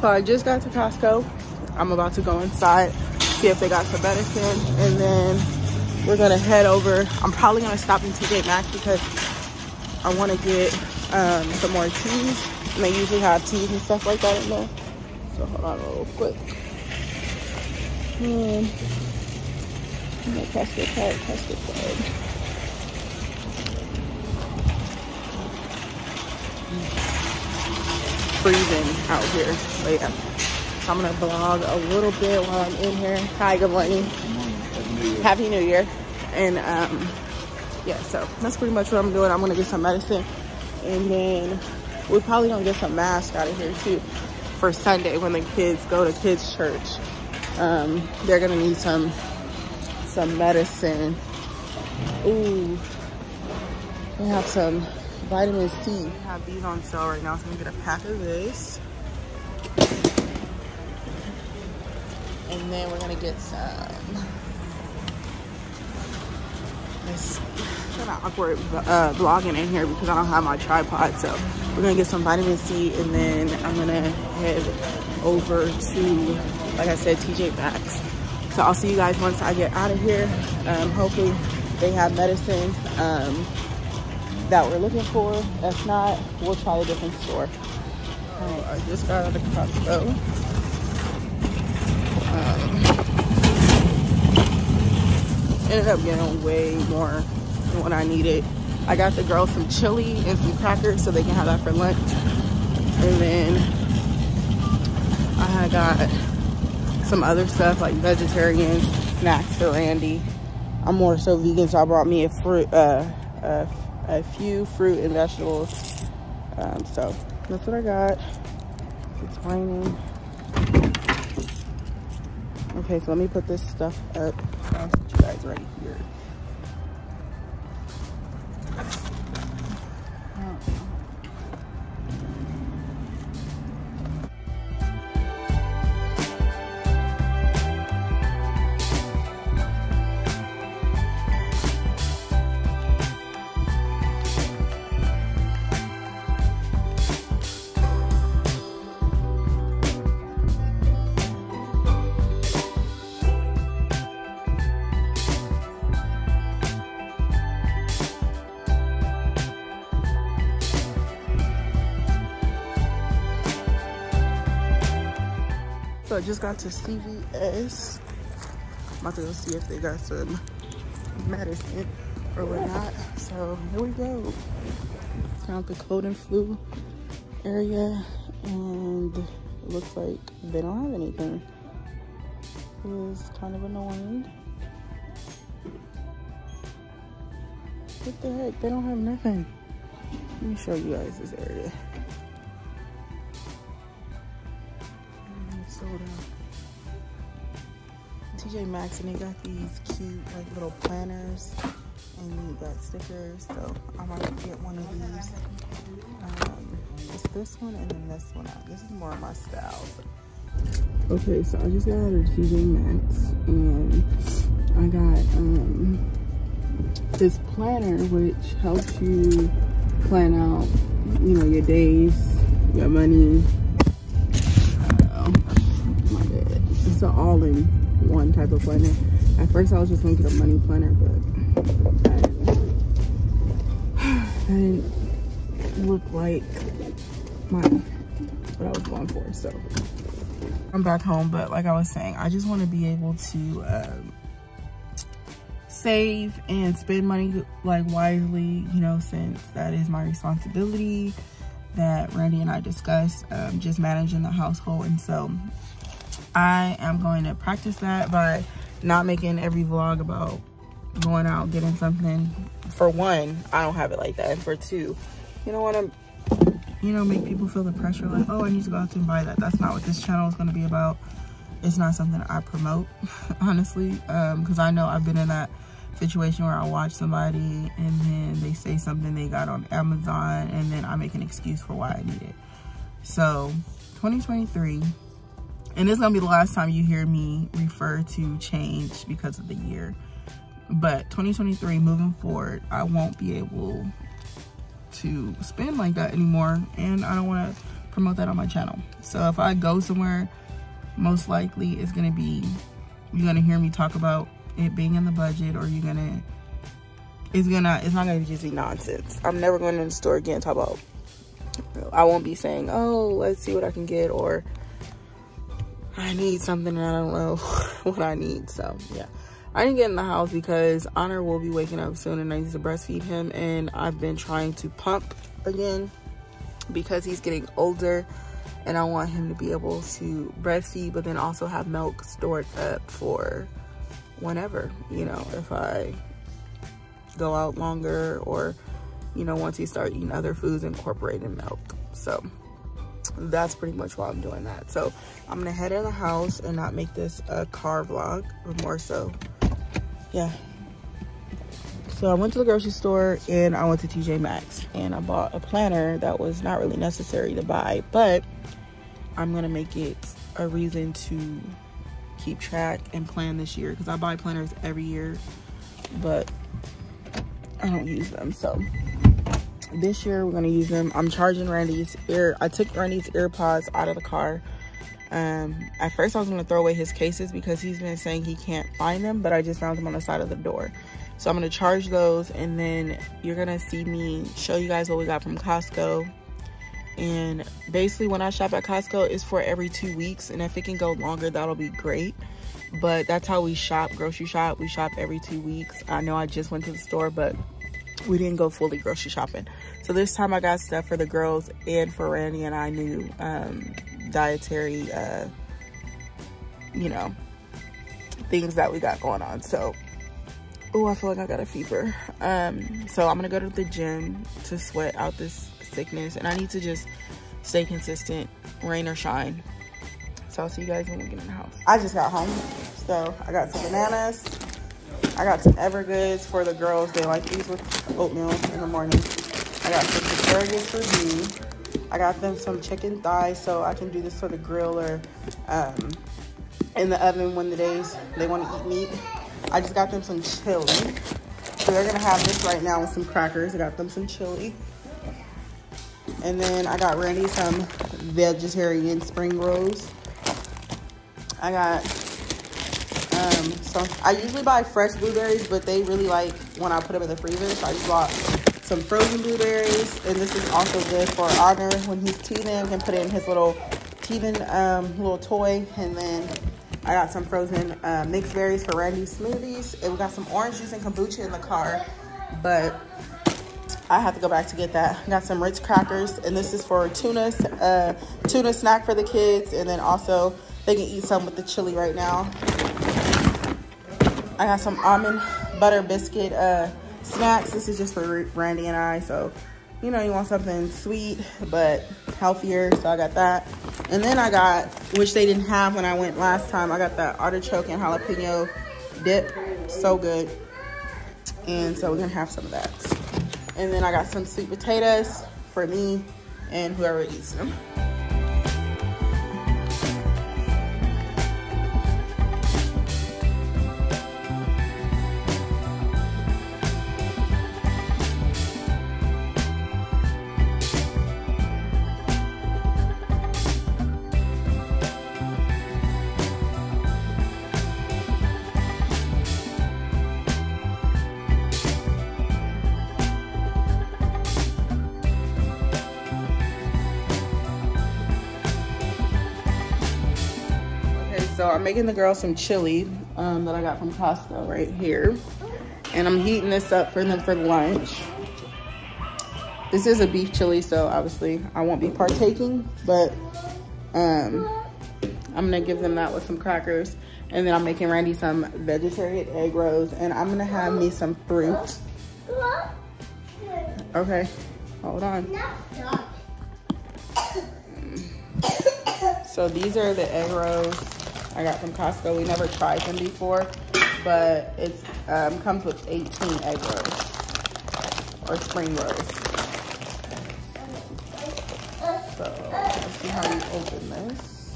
So I just got to Costco. I'm about to go inside, see if they got some medicine, and then we're gonna head over. I'm probably gonna stop in TJ Maxx because I wanna get um, some more teas. And they usually have teas and stuff like that in there. So hold on real quick. And my Costco card, Costco card. Freezing out here. But yeah, I'm gonna vlog a little bit while I'm in here. Hi, good morning. Happy New Year. And um, yeah, so that's pretty much what I'm doing. I'm gonna get some medicine and then we're probably gonna get some masks out of here too for Sunday when the kids go to kids church. Um, they're gonna need some some medicine. Ooh, we have some vitamin C. We have these on sale right now, so I'm gonna get a pack of this. And then we're gonna get some. It's kind of awkward uh, vlogging in here because I don't have my tripod. So we're gonna get some vitamin C, and then I'm gonna head over to, like I said, TJ Maxx. So I'll see you guys once I get out of here. Um, hopefully they have medicine. Um, that we're looking for. If not, we'll try a different store. Oh, I just got out of the Costco. Um, ended up getting way more than what I needed. I got the girls some chili and some crackers so they can have that for lunch. And then I got some other stuff like vegetarian snacks for Randy. I'm more so vegan, so I brought me a fruit, uh, a a few fruit and vegetables. Um, so that's what I got. It's raining. Okay, so let me put this stuff up. So you guys right here. I just got to CVS. I'm about to go see if they got some medicine or whatnot. So here we go. Found the cold and flu area and it looks like they don't have anything. It's kind of annoying. What the heck? They don't have nothing. Let me show you guys this area. TJ Maxx and they got these cute like little planners and you got stickers. So I might get one of these. Um, it's this one and then this one. This is more of my style. Okay, so I just got out of TJ Maxx and I got um, this planner which helps you plan out, you know, your days, your money, it's an all-in-one type of planner. At first, I was just gonna get a money planner, but that didn't look like my what I was going for. So I'm back home, but like I was saying, I just want to be able to um, save and spend money like wisely, you know, since that is my responsibility that Randy and I discussed, um, just managing the household. And so I am going to practice that by not making every vlog about going out getting something. For one, I don't have it like that. And for two, you don't want to, you know, make people feel the pressure like, oh, I need to go out and buy that. That's not what this channel is going to be about. It's not something I promote, honestly, because um, I know I've been in that situation where I watch somebody and then they say something they got on Amazon and then I make an excuse for why I need it. So 2023 and it's gonna be the last time you hear me refer to change because of the year but 2023 moving forward i won't be able to spend like that anymore and i don't want to promote that on my channel. So if I go somewhere, most likely it's gonna be, you're gonna hear me talk about it being in the budget or you're gonna, it's gonna, it's not gonna just be nonsense. I'm never going to the store again talk about, I won't be saying, oh, let's see what I can get or I need something and I don't know what I need. So yeah. I didn't get in the house because Honor will be waking up soon and I need to breastfeed him. And I've been trying to pump again because he's getting older and I want him to be able to breastfeed, but then also have milk stored up for whenever, you know, if I go out longer or, you know, once he start eating other foods incorporating milk. So that's pretty much why I'm doing that. So I'm gonna head in the house and not make this a car vlog, but more so yeah. So I went to the grocery store and I went to TJ Maxx and I bought a planner that was not really necessary to buy, but I'm gonna make it a reason to keep track and plan this year because I buy planners every year, but I don't use them. So this year we're gonna use them. I'm charging Randy's ear. I took Randy's AirPods out of the car um, at first I was gonna throw away his cases because he's been saying he can't find them, but I just found them on the side of the door. So I'm gonna charge those and then you're gonna see me show you guys what we got from Costco. And basically when I shop at Costco, it's for every two weeks. And if it can go longer, that'll be great. But that's how we shop, grocery shop. We shop every two weeks. I know I just went to the store, but we didn't go fully grocery shopping. So this time I got stuff for the girls and for Randy and I knew um, dietary, uh, you know, things that we got going on. So, oh, I feel like I got a fever. Um, so I'm gonna go to the gym to sweat out this sickness, and I need to just stay consistent, rain or shine. So I'll see you guys when we get in the house. I just got home, so I got some bananas. I got some Evergoods for the girls. They like these with oatmeal in the morning. I got some asparagus for me. I got them some chicken thighs so I can do this for the grill or um, in the oven when the days they want to eat meat. I just got them some chili. So they're gonna have this right now with some crackers. I got them some chili. And then I got Randy some vegetarian spring rolls. I got um, some, I usually buy fresh blueberries, but they really like when I put them in the freezer. So I just bought some frozen blueberries. And this is also good for Honor when he's teething. Can put it in his little teething um, little toy. And then I got some frozen uh, mixed berries for Randy's smoothies. And we got some orange juice and kombucha in the car. But I have to go back to get that. Got some Ritz crackers. And this is for tuna, uh, tuna snack for the kids. And then also they can eat some with the chili right now. I got some almond butter biscuit uh, snacks. This is just for Randy and I. So, you know, you want something sweet, but healthier. So I got that. And then I got, which they didn't have when I went last time, I got that artichoke and jalapeno dip. So good. And so we're gonna have some of that. And then I got some sweet potatoes for me and whoever eats them. So I'm making the girls some chili um, that I got from Costco right here. And I'm heating this up for them for lunch. This is a beef chili, so obviously I won't be partaking, but um, I'm gonna give them that with some crackers. And then I'm making Randy some vegetarian egg rolls, and I'm gonna have me some fruit. Okay, hold on. So these are the egg rolls I got from Costco. We never tried them before, but it um, comes with 18 egg rolls or spring rolls. So let's see how you open this.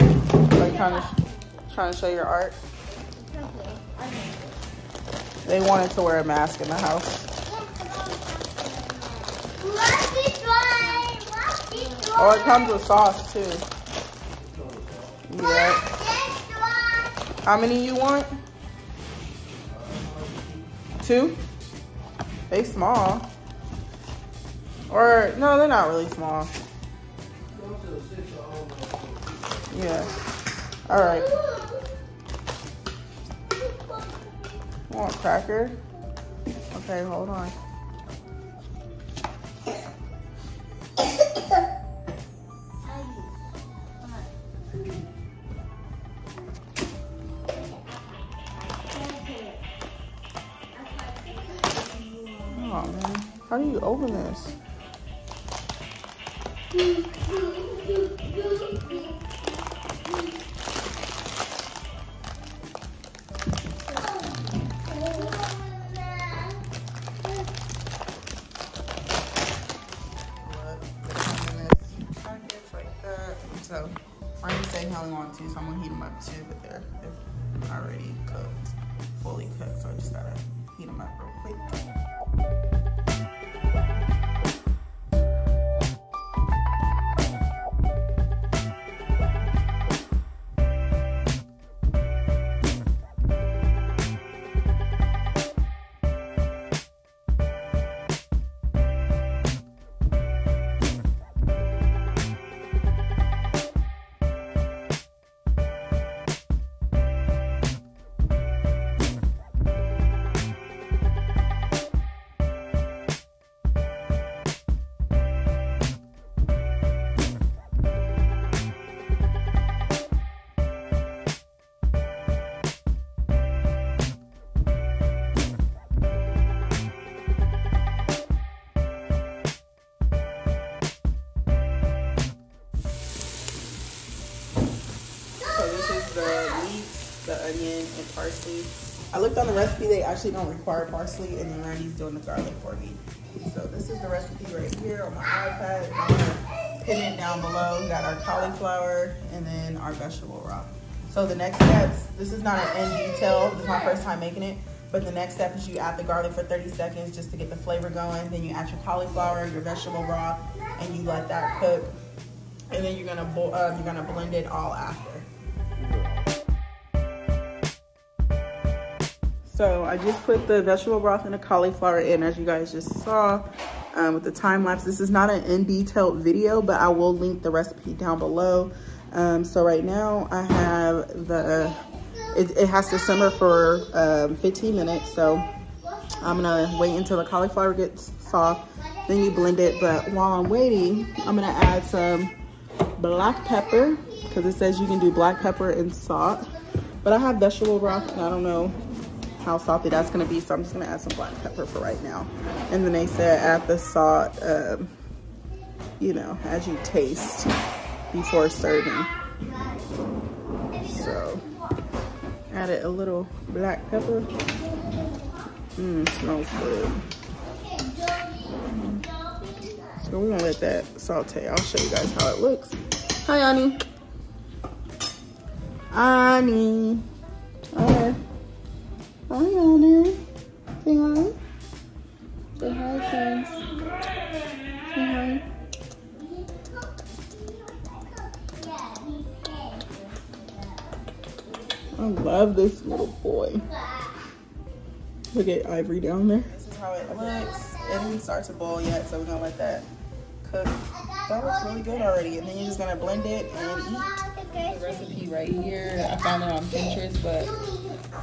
Are you trying to, trying to show your art? They wanted to wear a mask in the house. Oh, it comes with sauce too. Yeah. How many you want? Two? They small. Or, no, they're not really small. Yeah. All right. Want cracker? Okay, hold on. How do you open this? Parsley. I looked on the recipe, they actually don't require parsley, and then Randy's doing the garlic for me. So this is the recipe right here on my iPad. I'm gonna pin it down below. We got our cauliflower and then our vegetable raw. So the next steps, this is not an end detail, this is my first time making it, but the next step is you add the garlic for 30 seconds just to get the flavor going. Then you add your cauliflower, your vegetable raw, and you let that cook. And then you're gonna, uh, you're gonna blend it all after. So I just put the vegetable broth and the cauliflower in as you guys just saw um, with the time lapse. This is not an in detailed video, but I will link the recipe down below. Um, so right now I have the, it, it has to simmer for um, 15 minutes. So I'm gonna wait until the cauliflower gets soft, then you blend it. But while I'm waiting, I'm gonna add some black pepper because it says you can do black pepper and salt. But I have vegetable broth and I don't know how salty that's gonna be. So I'm just gonna add some black pepper for right now. And then they said add the salt, um, you know, as you taste before serving. So added a little black pepper. Mmm, smells good. So we're gonna let that saute. I'll show you guys how it looks. Hi, Annie. Annie. Hi. Hi, Annie. Say hi. Say hi, friends. Say hi. I love this little boy. Look at Ivory down there. This is how it looks. It didn't start to boil yet, so we're gonna let that cook. That looks really good already. And then you're just gonna blend it and eat. The recipe right here. I found it on Pinterest, but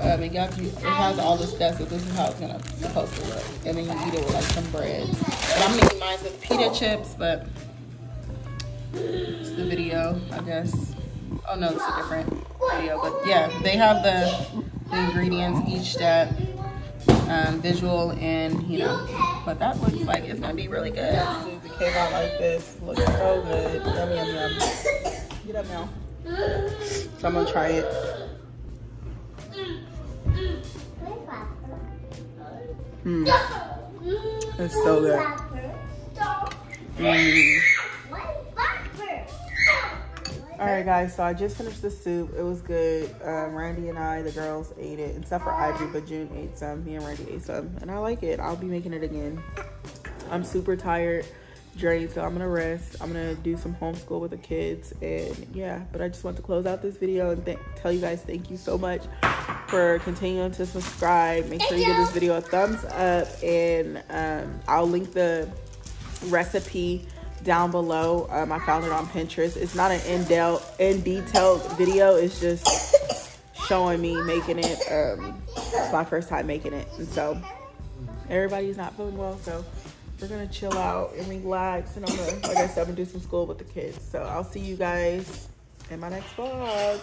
um, it got you. It has all the steps, so this is how it's gonna supposed to look. And then you eat it with like some bread. But I'm making mine with pita chips, but it's the video, I guess. Oh no, it's a different video. But yeah, they have the, the ingredients, each step, um, visual, and you know. But that looks like it's gonna be really good. Soup it came out like this. Looks so good. Yum yum yum. Get up now. So I'm gonna try it. Mm. It's so good. Mm. All right, guys. So I just finished the soup. It was good. Um, Randy and I, the girls, ate it, except for Ivory, but June ate some. Me and Randy ate some, and I like it. I'll be making it again. I'm super tired. drained, so I'm gonna rest. I'm gonna do some homeschool with the kids, and yeah. But I just want to close out this video and th- tell you guys thank you so much for continuing to subscribe. Make sure you give this video a thumbs up, and um, I'll link the recipe down below. Um, I found it on Pinterest. It's not an in, del- in detailed video. It's just showing me making it. Um, it's my first time making it, and so everybody's not feeling well, so we're gonna chill out and relax. And I'm gonna, like I said, I'm gonna do some school with the kids. So I'll see you guys in my next vlog.